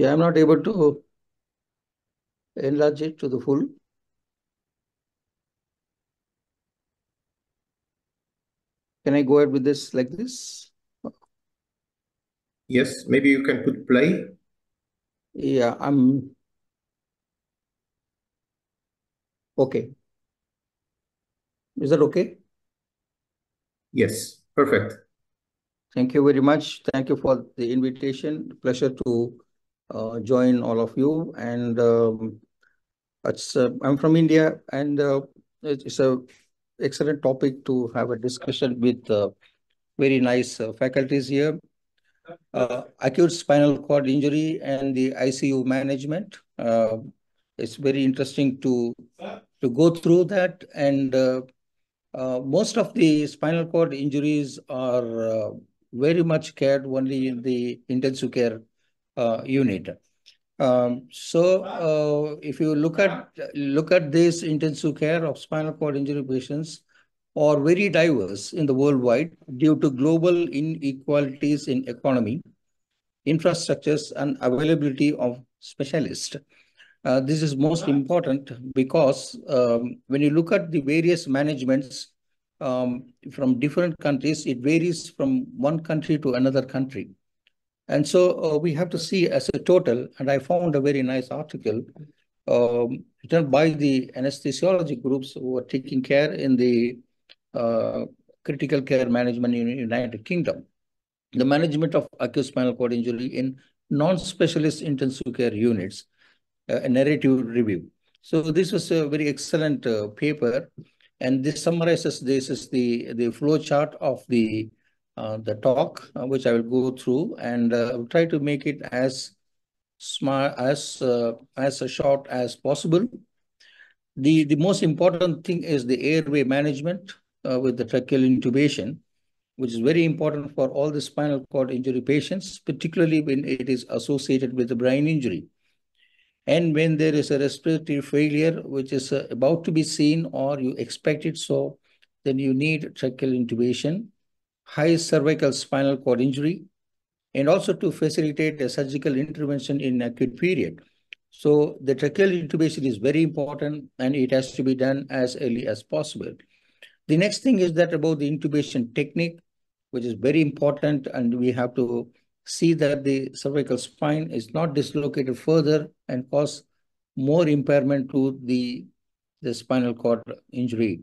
Yeah, I'm not able to enlarge it to the full. Can I go ahead with this like this? Yes, maybe you can put play. Yeah, I'm okay. Is that okay? Yes, perfect. Thank you very much. Thank you for the invitation. Pleasure to uh, join all of you. And um, uh, I'm from India, and uh, it's a excellent topic to have a discussion with uh, very nice uh, faculties here. Acute spinal cord injury and the ICU management. It's very interesting to to go through that. And most of the spinal cord injuries are very much cared only in the intensive care unit. Um, so uh, if you look at look at this intensive care of spinal cord injury patients are very diverse in the worldwide due to global inequalities in economy, infrastructures, and availability of specialists. Uh, this is most important because um, when you look at the various managements um, from different countries, it varies from one country to another country. And so uh, we have to see as a total, and I found a very nice article um, written by the anesthesiology groups who are taking care in the uh, critical care management in United Kingdom. The management of acute spinal cord injury in non-specialist intensive care units, uh, a narrative review. So this was a very excellent uh, paper, and this summarizes this is the the flow chart of the the talk, uh, which I will go through and uh, try to make it as smart as uh, as short as possible. The the most important thing is the airway management uh, with the tracheal intubation, which is very important for all the spinal cord injury patients, particularly when it is associated with the brain injury. And when there is a respiratory failure, which is uh, about to be seen or you expect it so, then you need tracheal intubation high cervical spinal cord injury, and also to facilitate a surgical intervention in acute period. So the tracheal intubation is very important and it has to be done as early as possible. The next thing is that about the intubation technique, which is very important and we have to see that the cervical spine is not dislocated further and cause more impairment to the, the spinal cord injury.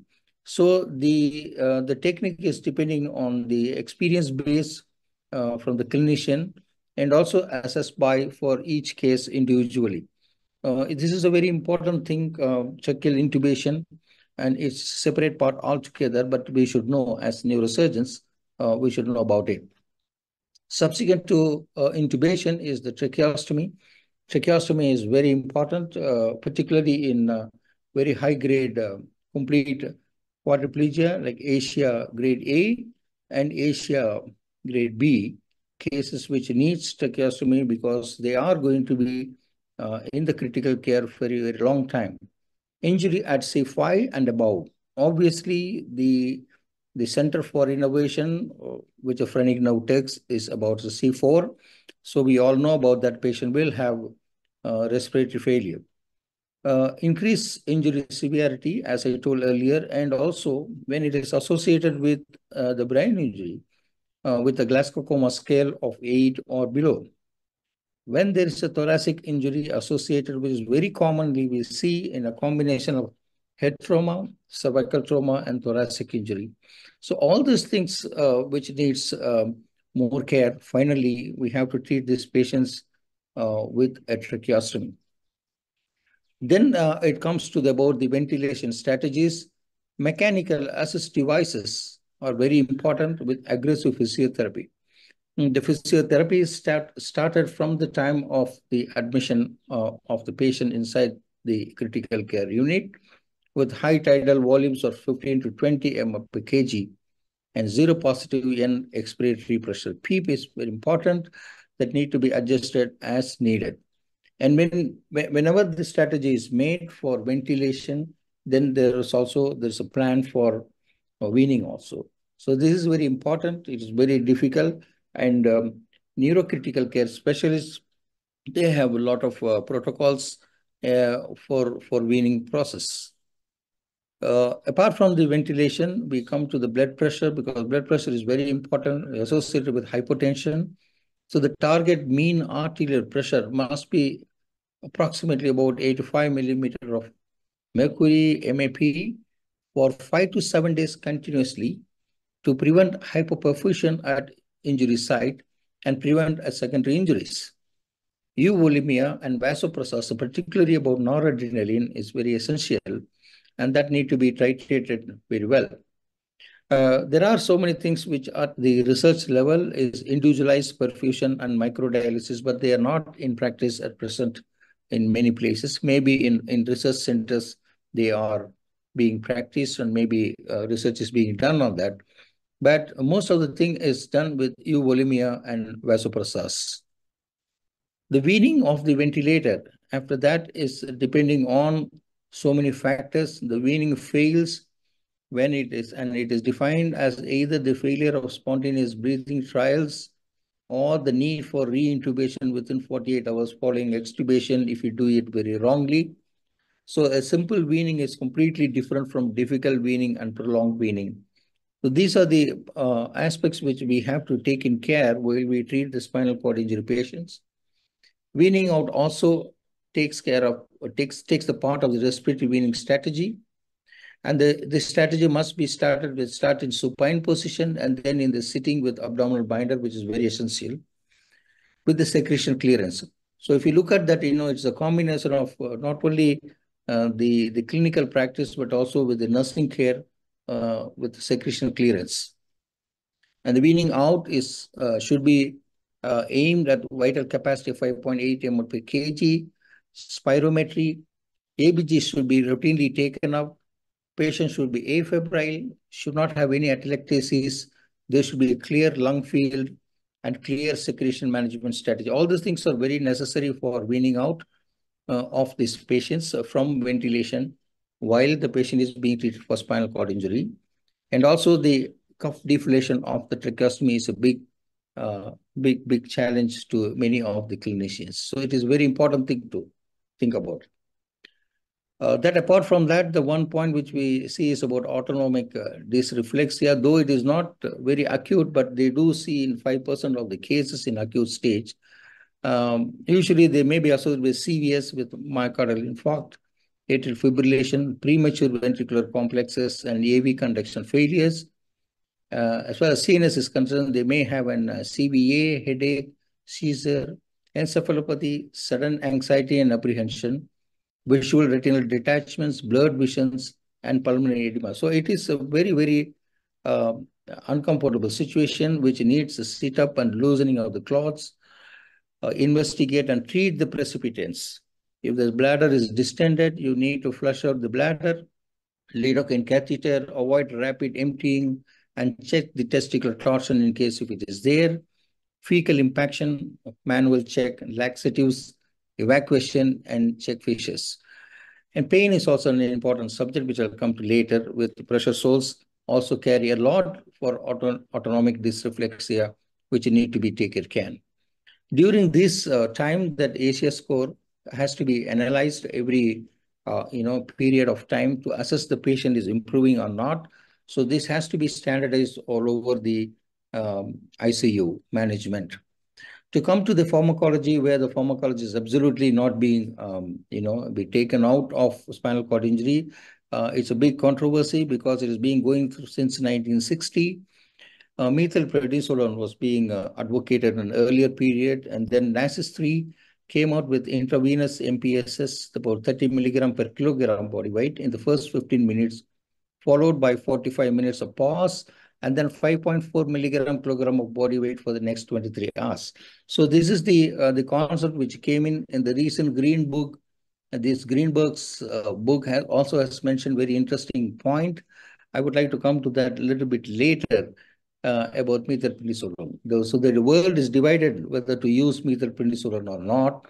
So the uh, the technique is depending on the experience base uh, from the clinician and also assessed by for each case individually. Uh, this is a very important thing, uh, tracheal intubation, and it's separate part altogether, but we should know as neurosurgeons, uh, we should know about it. Subsequent to uh, intubation is the tracheostomy. Tracheostomy is very important, uh, particularly in very high grade complete quadriplegia like ASIA grade A and ASIA grade B cases which needs tracheostomy because they are going to be uh, in the critical care for a very long time. Injury at C5 and above. Obviously, the the Center for innervation, uh, which a Phrenic nerve takes, is about the C4. So we all know about that patient will have uh, respiratory failure uh, increase injury severity, as I told earlier, and also when it is associated with uh, the brain injury, uh, with a Glasgow Coma scale of 8 or below. When there is a thoracic injury associated with very commonly we see in a combination of head trauma, cervical trauma, and thoracic injury. So all these things uh, which needs um, more care, finally, we have to treat these patients uh, with a tracheostomy. Then uh, it comes to the, about the ventilation strategies. Mechanical assist devices are very important with aggressive physiotherapy. Mm, the physiotherapy start, started from the time of the admission uh, of the patient inside the critical care unit with high tidal volumes of 15 to 20 mm per kg and zero positive end expiratory pressure. PEEP is very important that need to be adjusted as needed. And when whenever the strategy is made for ventilation, then there is also there's a plan for uh, weaning also. So this is very important. It is very difficult, and um, neurocritical care specialists they have a lot of uh, protocols uh, for, for weaning process. Uh, apart from the ventilation, we come to the blood pressure because blood pressure is very important associated with hypotension. So the target mean arterial pressure must be approximately about 85 millimeter of mercury MAP for five to seven days continuously to prevent hypoperfusion at injury site and prevent secondary injuries. Euvolemia and vasopressors, particularly about noradrenaline, is very essential and that need to be titrated very well. Uh, there are so many things which at the research level is individualized perfusion and microdialysis, but they are not in practice at present in many places. Maybe in, in research centers, they are being practiced and maybe uh, research is being done on that. But most of the thing is done with euvolemia and vasopressors. The weaning of the ventilator, after that is depending on so many factors. The weaning fails when it is, and it is defined as either the failure of spontaneous breathing trials or the need for reintubation within 48 hours following extubation if you do it very wrongly. So a simple weaning is completely different from difficult weaning and prolonged weaning. So these are the uh, aspects which we have to take in care while we treat the spinal cord injury patients. Weaning out also takes care of, takes, takes the part of the respiratory weaning strategy. And the, the strategy must be started with start in supine position and then in the sitting with abdominal binder, which is very essential, with the secretion clearance. So if you look at that, you know, it's a combination of uh, not only uh, the, the clinical practice, but also with the nursing care uh, with the secretion clearance. And the weaning out is uh, should be uh, aimed at vital capacity 5.8 ml per kg, spirometry, ABG should be routinely taken up, patient should be afebrile, should not have any atelectasis, there should be a clear lung field and clear secretion management strategy. All these things are very necessary for weaning out uh, of these patients uh, from ventilation while the patient is being treated for spinal cord injury. And also the cuff deflation of the tracheostomy is a big, uh, big, big challenge to many of the clinicians. So it is very important thing to think about. Uh, that apart from that, the one point which we see is about autonomic uh, dysreflexia, though it is not very acute, but they do see in 5% of the cases in acute stage. Um, usually they may be associated with CVS, with myocardial infarct, atrial fibrillation, premature ventricular complexes, and AV conduction failures. Uh, as far as CNS is concerned, they may have an uh, CVA, headache, seizure, encephalopathy, sudden anxiety and apprehension, visual retinal detachments, blurred visions, and pulmonary edema. So it is a very, very uh, uncomfortable situation which needs a sit up and loosening of the clots, uh, investigate and treat the precipitants. If the bladder is distended, you need to flush out the bladder, lidocaine catheter, avoid rapid emptying, and check the testicular torsion in case if it is there fecal impaction, manual check, laxatives, evacuation, and check fissures. And pain is also an important subject, which I'll come to later with pressure sores also carry a lot for auto autonomic dysreflexia, which need to be taken care. During this uh, time that ACS score has to be analyzed every uh, you know period of time to assess the patient is improving or not. So this has to be standardized all over the um, ICU management. To come to the pharmacology, where the pharmacology is absolutely not being, um, you know, be taken out of spinal cord injury, uh, it's a big controversy because it is being going through since 1960. Uh, was being uh, advocated in an earlier period, and then NASCIS 3 came out with intravenous MPSS, about 30 milligram per kilogram body weight in the first 15 minutes, followed by 45 minutes of pause, and then 5.4 milligram kilogram of body weight for the next 23 hours. So this is the uh, the concept which came in in the recent Greenberg book. This Greenberg's uh, book has also has mentioned very interesting point. I would like to come to that a little bit later uh, about methylprednisolone. So the world is divided whether to use methylprednisolone or not.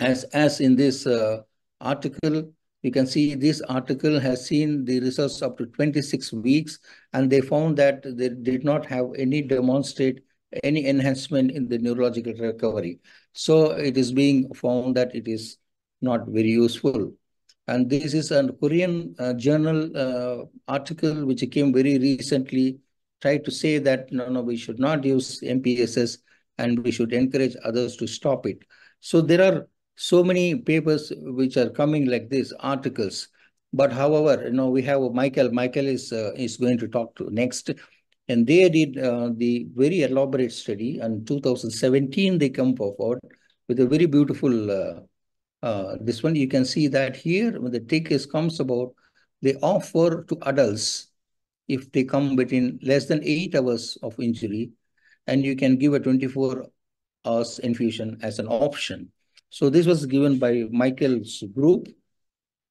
As as in this uh, article, you can see this article has seen the results up to 26 weeks, and they found that they did not have any demonstrate any enhancement in the neurological recovery. So it is being found that it is not very useful. And this is a Korean uh, journal uh, article which came very recently, tried to say that no, no, we should not use MPSS and we should encourage others to stop it. So there are so many papers which are coming like this, articles. But however, you know, we have Michael. Michael is uh, is going to talk to next. And they did uh, the very elaborate study. And 2017, they come forward with a very beautiful, uh, uh, this one, you can see that here, when the take comes about, they offer to adults, if they come between less than eight hours of injury, and you can give a 24 hours infusion as an option. So this was given by Michael's group.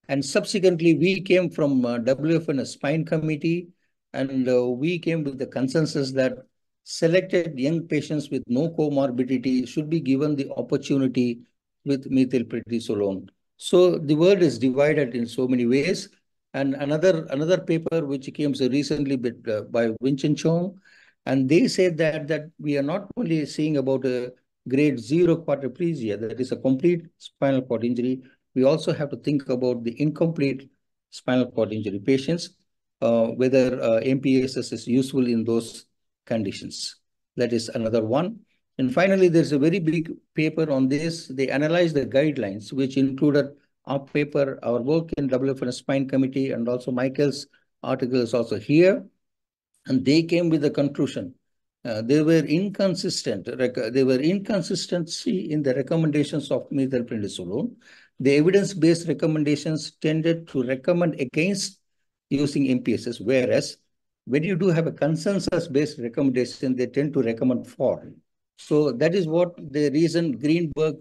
And subsequently, we came from uh, WFNS Spine Committee, and uh, we came with the consensus that selected young patients with no comorbidity should be given the opportunity with methylprednisolone. So the world is divided in so many ways. And another another paper which came so recently by, uh, by Vincent Chong, and they said that that we are not only seeing about a grade zero quadriplegia, that is a complete spinal cord injury, we also have to think about the incomplete spinal cord injury patients uh, whether uh, MPSS is useful in those conditions. That is another one. And finally, there's a very big paper on this. They analyzed the guidelines, which included our paper, our work in WFNS Spine Committee, and also Michael's article is also here. And they came with the conclusion. Uh, they were inconsistent. They were inconsistency in the recommendations of methylprednisolone. The evidence-based recommendations tended to recommend against using MPSS, whereas when you do have a consensus-based recommendation, they tend to recommend for. So that is what the reason Greenberg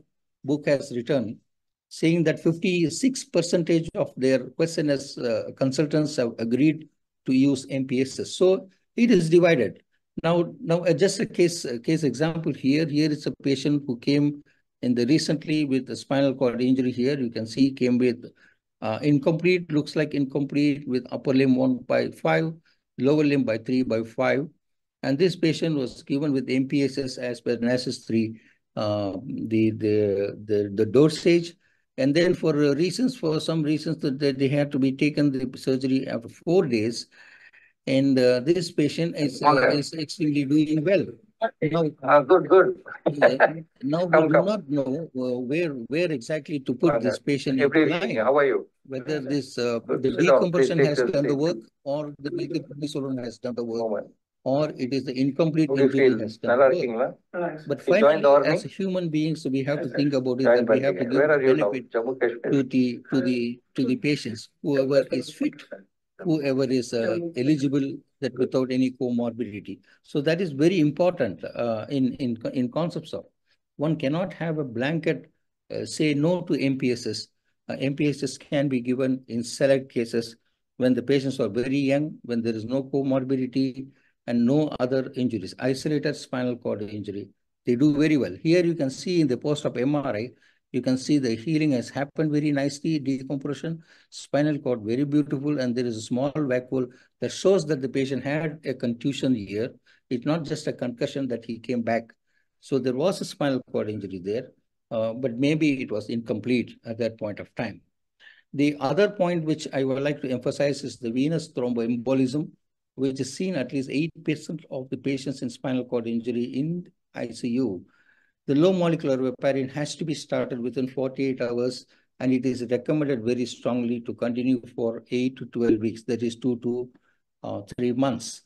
book has written, saying that 56% of their questionnaires uh, consultants have agreed to use MPSS. So it is divided. Now, now uh, just a case a case example here. Here is a patient who came in the recently with a spinal cord injury. Here you can see came with uh, incomplete looks like incomplete with upper limb 1 by 5, lower limb by 3 by 5. And this patient was given with MPSS as per NASCIS 3, uh, the, the, the, the dosage. And then for reasons, for some reasons that they had to be taken the surgery after four days. And uh, this patient is, uh, okay. is extremely doing well. Now, uh, good, good. now we come, do come. not know uh, where where exactly to put this patient in line. How are you? Whether this uh, the decompression has done the work or the methylprednisolone has done the work. Moment. Or it is the incomplete injury has done the work. But finally, as human beings, we have to think about it that we have to give benefit to the to the to the patients, whoever is fit whoever is uh, eligible that without any comorbidity. So that is very important uh, in, in, in concepts of one cannot have a blanket uh, say no to MPSS. Uh, MPSS can be given in select cases when the patients are very young, when there is no comorbidity and no other injuries, isolated spinal cord injury. They do very well. Here you can see in the post-op MRI, you can see the healing has happened very nicely, decompression, spinal cord very beautiful, and there is a small vacuole that shows that the patient had a contusion here. It's not just a concussion that he came back. So there was a spinal cord injury there, uh, but maybe it was incomplete at that point of time. The other point which I would like to emphasize is the venous thromboembolism, which is seen at least 8% of the patients in spinal cord injury in ICU the low molecular heparin has to be started within 48 hours and it is recommended very strongly to continue for 8 to 12 weeks, that is 2 to uh, 3 months.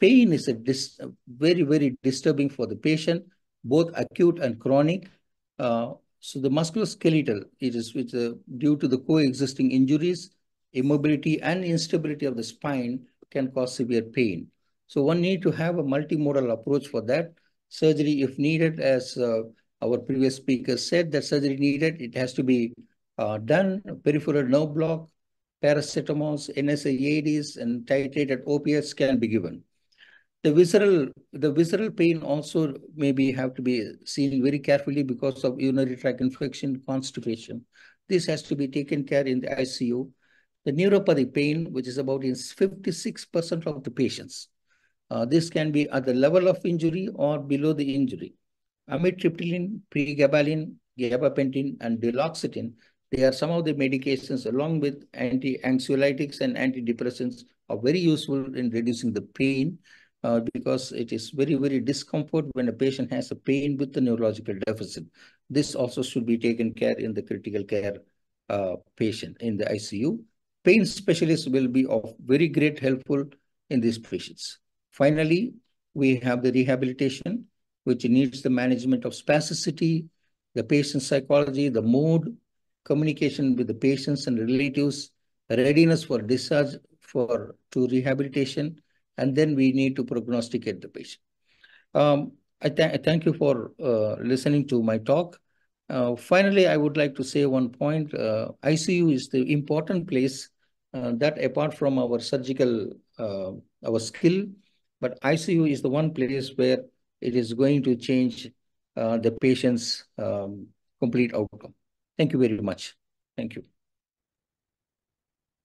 Pain is a very, very disturbing for the patient, both acute and chronic. Uh, so the musculoskeletal, it is with, uh, due to the coexisting injuries, immobility and instability of the spine can cause severe pain. So one need to have a multimodal approach for that surgery if needed, as uh, our previous speaker said, that surgery needed, it has to be uh, done, peripheral nerve block, paracetamols, NSAIDs, and titrated opiates can be given. The visceral, the visceral pain also maybe have to be seen very carefully because of urinary tract infection, constipation. This has to be taken care in the ICU. The neuropathy pain, which is about in 56% of the patients, Uh, this can be at the level of injury or below the injury. Amitriptyline, pregabalin, gabapentin, and duloxetine, they are some of the medications along with anti-anxiolytics and antidepressants are very useful in reducing the pain uh, because it is very, very discomfort when a patient has a pain with the neurological deficit. This also should be taken care in the critical care uh, patient in the ICU. Pain specialists will be of very great helpful in these patients. Finally, we have the rehabilitation, which needs the management of spasticity, the patient psychology, the mood, communication with the patients and relatives, readiness for discharge for to rehabilitation, and then we need to prognosticate the patient. Um, I, th I, thank you for uh, listening to my talk. Uh, finally, I would like to say one point. Uh, ICU is the important place uh, that apart from our surgical, uh, our skill, but ICU is the one place where it is going to change uh, the patient's um, complete outcome. Thank you very much. Thank you.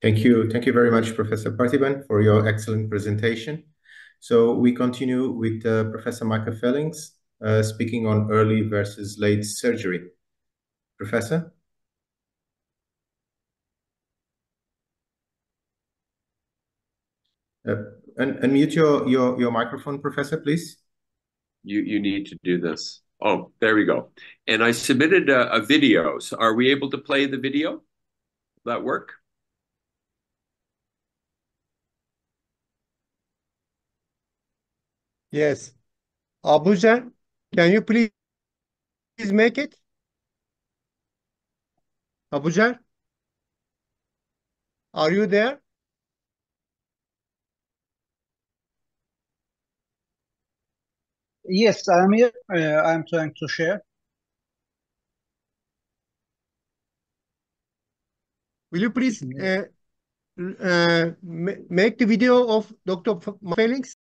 Thank you. Thank you very much, Professor Parthiban, for your excellent presentation. So we continue with uh, Professor Michael Fehlings uh, speaking on early versus late surgery. Professor? Uh, un unmute your, your, your microphone, Professor, please. You, you need to do this. Oh, there we go. And I submitted a, a video. So are we able to play the video? Will that work? Yes. Abuja, can you please make it? Abuja, are you there? Yes, I'm here. Uh, I'm trying to share. Will you please uh, uh, make the video of Dr. Fehlings?